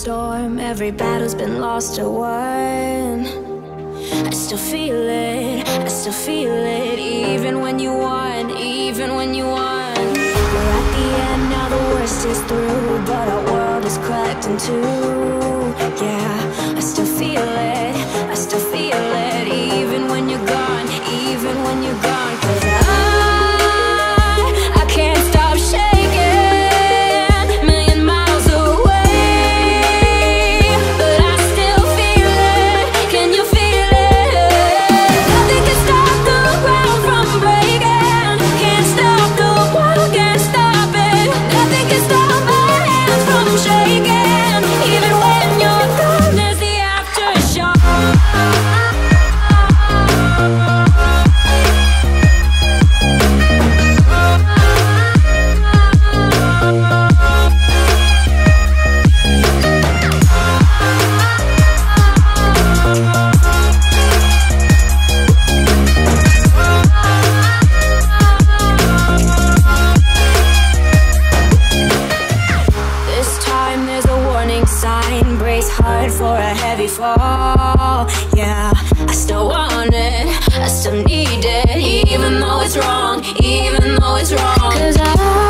storm, every battle's been lost or won. I still feel it, I still feel it, even when you won, even when you won. We're at the end, now the worst is through, but our world is cracked in two. fall. Yeah, I still want it, I still need it, even though it's wrong, even though it's wrong. Cause I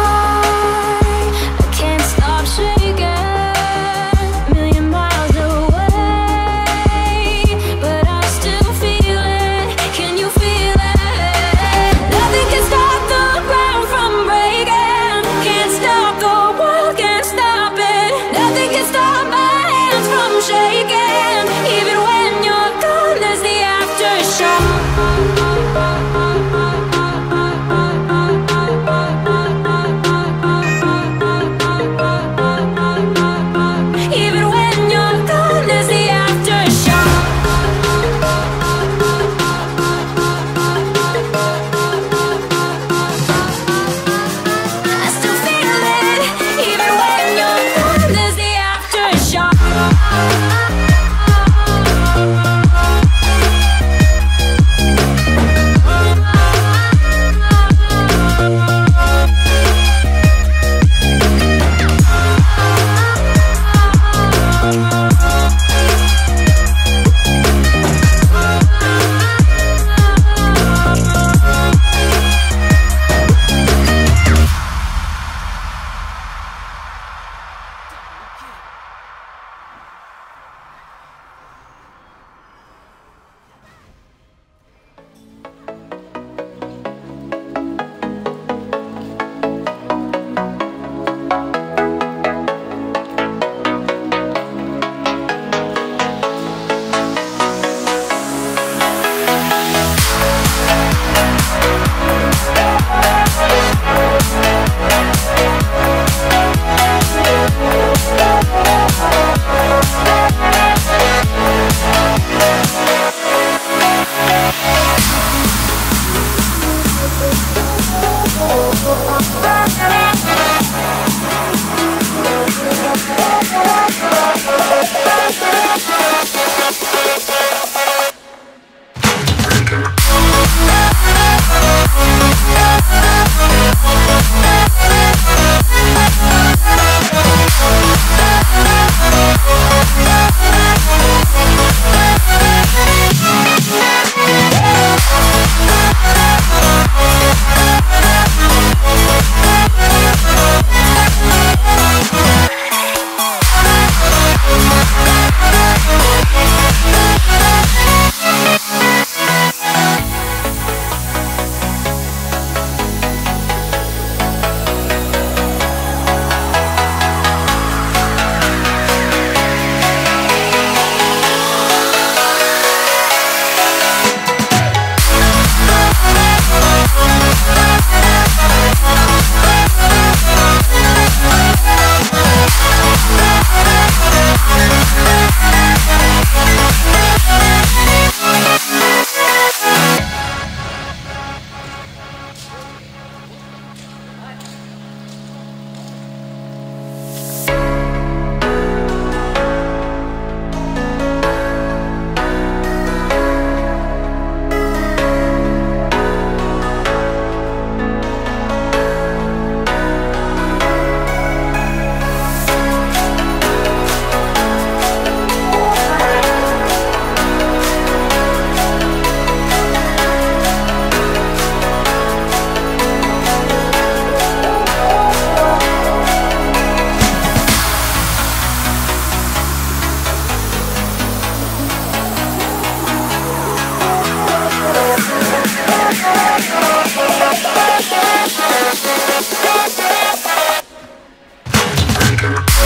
Música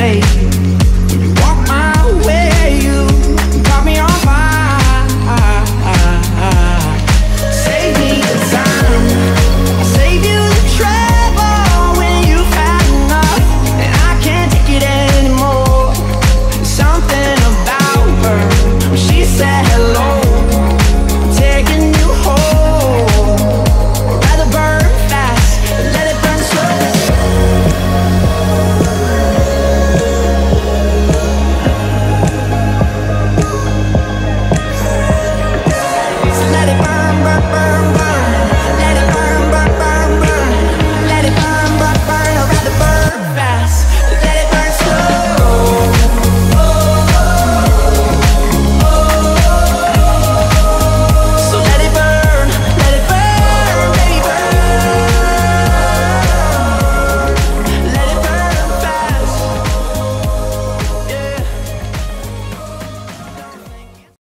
Baby.